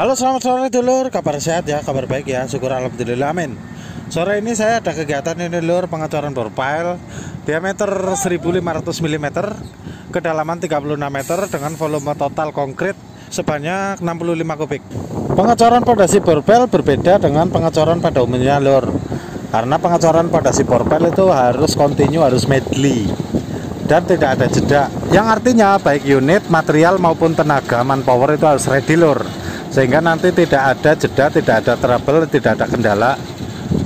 Halo selamat sore dulur, kabar sehat ya, kabar baik ya, syukur alhamdulillah amin. Sore ini saya ada kegiatan ini dulur, pengecoran borpile Diameter 1500 mm Kedalaman 36 meter dengan volume total konkret sebanyak 65 kubik. Pengecoran pondasi borpile berbeda dengan pengecoran pada umumnya lur Karena pengecoran pondasi borpile itu harus kontinu, harus medley. Dan tidak ada jeda. Yang artinya baik unit, material maupun tenaga manpower itu harus ready lur sehingga nanti tidak ada jeda, tidak ada trouble, tidak ada kendala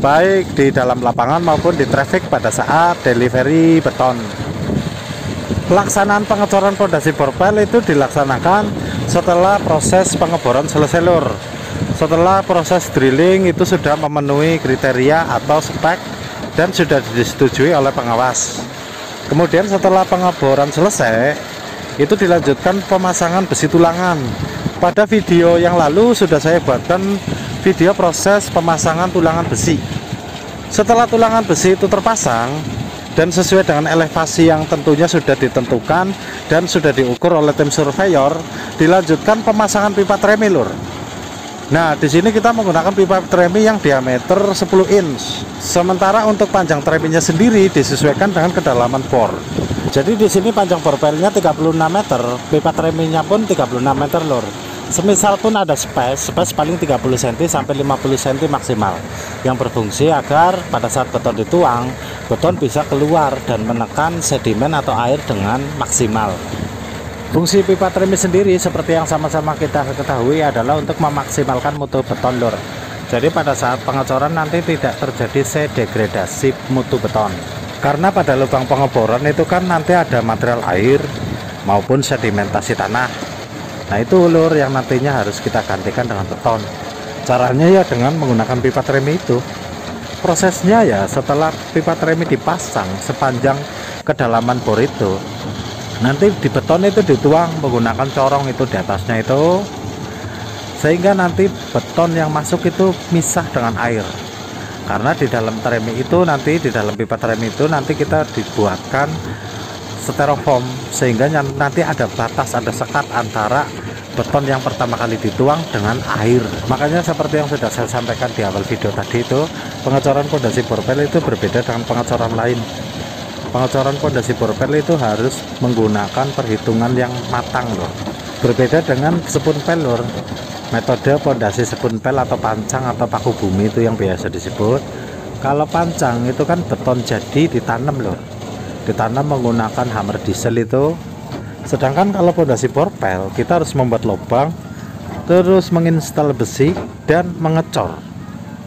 baik di dalam lapangan maupun di traffic pada saat delivery beton. Pelaksanaan pengecoran pondasi borpel itu dilaksanakan setelah proses pengeboran selesai lur. Setelah proses drilling itu sudah memenuhi kriteria atau spek dan sudah disetujui oleh pengawas. Kemudian setelah pengeboran selesai itu dilanjutkan pemasangan besi tulangan pada video yang lalu sudah saya buatkan video proses pemasangan tulangan besi setelah tulangan besi itu terpasang dan sesuai dengan elevasi yang tentunya sudah ditentukan dan sudah diukur oleh tim surveyor dilanjutkan pemasangan pipa tremilur Nah, di sini kita menggunakan pipa tremi yang diameter 10 inch. Sementara untuk panjang treminya sendiri disesuaikan dengan kedalaman bor. Jadi di sini panjang borpelnya 36 meter, pipa treminya pun 36 meter lur. Semisal pun ada space, space paling 30 cm sampai 50 cm maksimal yang berfungsi agar pada saat beton dituang, beton bisa keluar dan menekan sedimen atau air dengan maksimal. Fungsi pipa tremi sendiri seperti yang sama-sama kita ketahui adalah untuk memaksimalkan mutu beton lur. Jadi pada saat pengecoran nanti tidak terjadi sedegradasi mutu beton. Karena pada lubang pengeboran itu kan nanti ada material air maupun sedimentasi tanah. Nah itu lur yang nantinya harus kita gantikan dengan beton. Caranya ya dengan menggunakan pipa tremi itu. Prosesnya ya setelah pipa tremi dipasang sepanjang kedalaman bor itu nanti di beton itu dituang menggunakan corong itu di atasnya itu sehingga nanti beton yang masuk itu misah dengan air karena di dalam tremi itu nanti di dalam pipa tremi itu nanti kita dibuatkan styrofoam sehingga nanti ada batas ada sekat antara beton yang pertama kali dituang dengan air. Makanya seperti yang sudah saya sampaikan di awal video tadi itu pengecoran pondasi borpel itu berbeda dengan pengecoran lain. Pengecoran pondasi borpel itu harus menggunakan perhitungan yang matang loh. Berbeda dengan sepun pel lor metode pondasi sepun pel atau pancang atau paku bumi itu yang biasa disebut. Kalau pancang itu kan beton jadi ditanam loh ditanam menggunakan hammer diesel itu sedangkan kalau pondasi borpel kita harus membuat lubang terus menginstal besi dan mengecor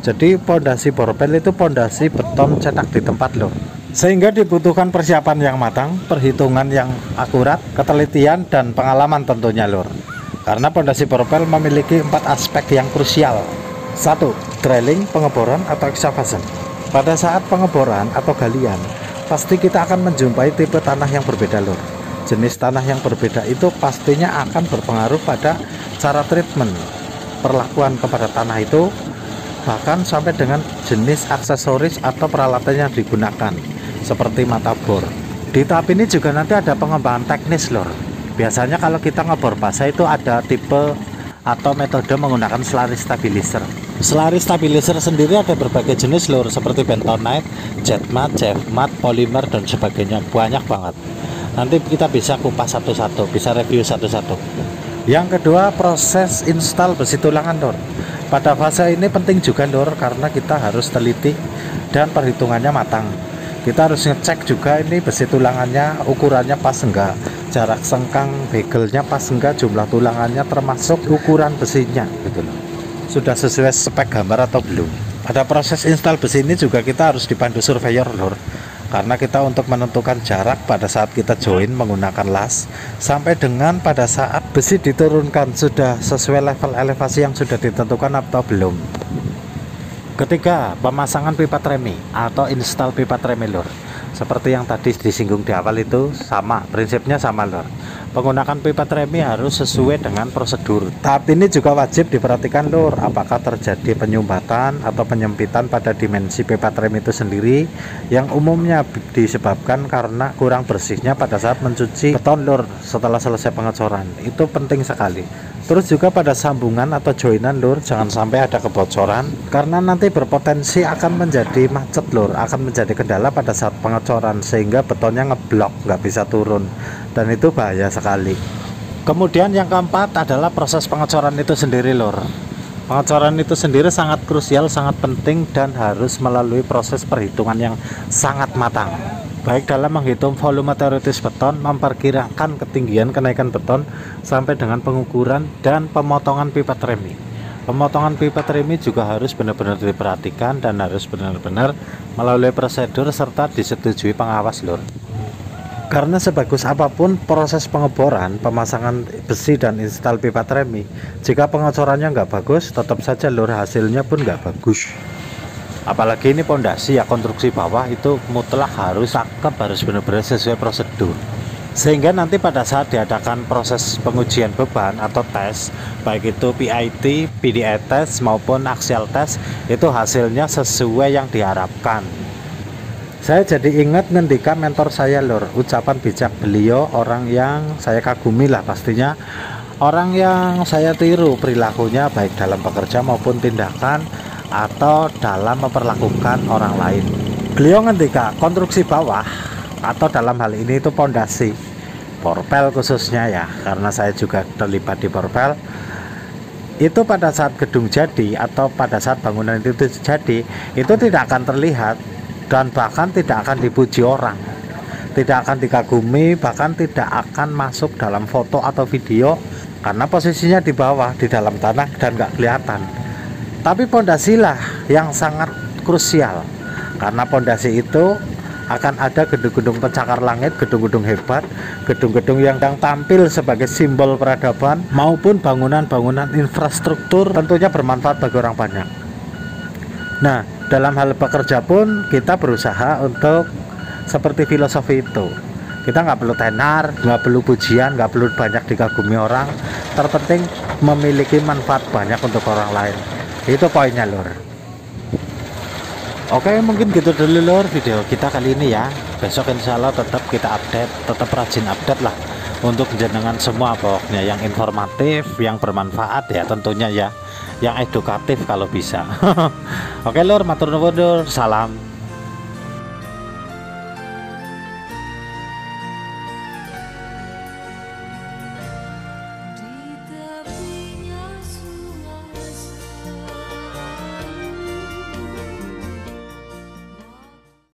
jadi pondasi borpel itu pondasi beton cetak di tempat loh sehingga dibutuhkan persiapan yang matang, perhitungan yang akurat, ketelitian, dan pengalaman tentunya lur. Karena pondasi propel memiliki empat aspek yang krusial. Satu, drilling, pengeboran atau excavation. Pada saat pengeboran atau galian, pasti kita akan menjumpai tipe tanah yang berbeda lur. Jenis tanah yang berbeda itu pastinya akan berpengaruh pada cara treatment, perlakuan kepada tanah itu, bahkan sampai dengan jenis aksesoris atau peralatan yang digunakan seperti mata bor. Di tahap ini juga nanti ada pengembangan teknis lor biasanya kalau kita ngebor basah itu ada tipe atau metode menggunakan selari stabilizer selari stabilizer sendiri ada berbagai jenis lor seperti bentonite, jetmat, jeffmat, polimer dan sebagainya. Banyak banget. Nanti kita bisa kupas satu-satu bisa review satu-satu. Yang kedua proses install besi tulangan lor pada fase ini penting juga lor karena kita harus teliti dan perhitungannya matang. Kita harus ngecek juga ini besi tulangannya ukurannya pas enggak jarak sengkang begelnya pas enggak jumlah tulangannya termasuk ukuran besinya. Gitu loh sudah sesuai spek gambar atau belum pada proses install besi ini juga kita harus dipandu surveyor lor karena kita untuk menentukan jarak pada saat kita join menggunakan las sampai dengan pada saat besi diturunkan sudah sesuai level elevasi yang sudah ditentukan atau belum Ketiga, pemasangan pipa tremi atau install pipa tremi lur. Seperti yang tadi disinggung di awal itu sama, prinsipnya sama lur. Penggunaan pipa tremi harus sesuai dengan prosedur. Tahap ini juga wajib diperhatikan lur. Apakah terjadi penyumbatan atau penyempitan pada dimensi pipa tremi itu sendiri yang umumnya disebabkan karena kurang bersihnya pada saat mencuci? Beton lur. Setelah selesai pengecoran. Itu penting sekali. Terus juga pada sambungan atau joinan lur jangan sampai ada kebocoran. Karena nanti berpotensi akan menjadi macet lur. Akan menjadi kendala pada saat pengecoran sehingga betonnya ngeblok nggak bisa turun dan itu bahaya sekali kemudian yang keempat adalah proses pengecoran itu sendiri lur pengecoran itu sendiri sangat krusial sangat penting dan harus melalui proses perhitungan yang sangat matang baik dalam menghitung volume teoritis beton, memperkirakan ketinggian kenaikan beton sampai dengan pengukuran dan pemotongan pipa tremi. Pemotongan pipa tremi juga harus benar-benar diperhatikan dan harus benar-benar melalui prosedur serta disetujui pengawas lur. Karena sebagus apa pun proses pengeboran, pemasangan besi dan instal pipa tremi, jika pengecorannya nggak bagus, tetap saja lur hasilnya pun nggak bagus. Apalagi ini pondasi ya konstruksi bawah itu mutlak harus cakep harus benar-benar sesuai prosedur. Sehingga nanti pada saat diadakan proses pengujian beban atau tes baik itu PIT, PDI test maupun axial test itu hasilnya sesuai yang diharapkan saya jadi ingat ngendika mentor saya lor ucapan bijak beliau orang yang saya kagumi lah pastinya. Orang yang saya tiru perilakunya baik dalam pekerja maupun tindakan atau dalam memperlakukan orang lain. Beliau ngendika konstruksi bawah atau dalam hal ini itu pondasi. Porpel khususnya ya karena saya juga terlibat di porpel. Itu pada saat gedung jadi atau pada saat bangunan itu jadi itu tidak akan terlihat dan bahkan tidak akan dipuji orang tidak akan dikagumi bahkan tidak akan masuk dalam foto atau video karena posisinya di bawah di dalam tanah dan nggak kelihatan tapi pondasilah yang sangat krusial karena pondasi itu akan ada gedung-gedung pencakar langit, gedung-gedung hebat, gedung-gedung yang tampil sebagai simbol peradaban maupun bangunan-bangunan infrastruktur tentunya bermanfaat bagi orang banyak. Nah, dalam hal bekerja pun kita berusaha untuk seperti filosofi itu. Kita nggak perlu tenar, nggak perlu pujian, nggak perlu banyak dikagumi orang. Terpenting memiliki manfaat banyak untuk orang lain. Itu poinnya lur. Oke mungkin gitu dulu lur video kita kali ini ya. Besok insya Allah tetap kita update tetap rajin update lah untuk jenengan semua pokoknya. Yang informatif yang bermanfaat ya tentunya ya yang edukatif kalau bisa. Oke lur matur nuwun salam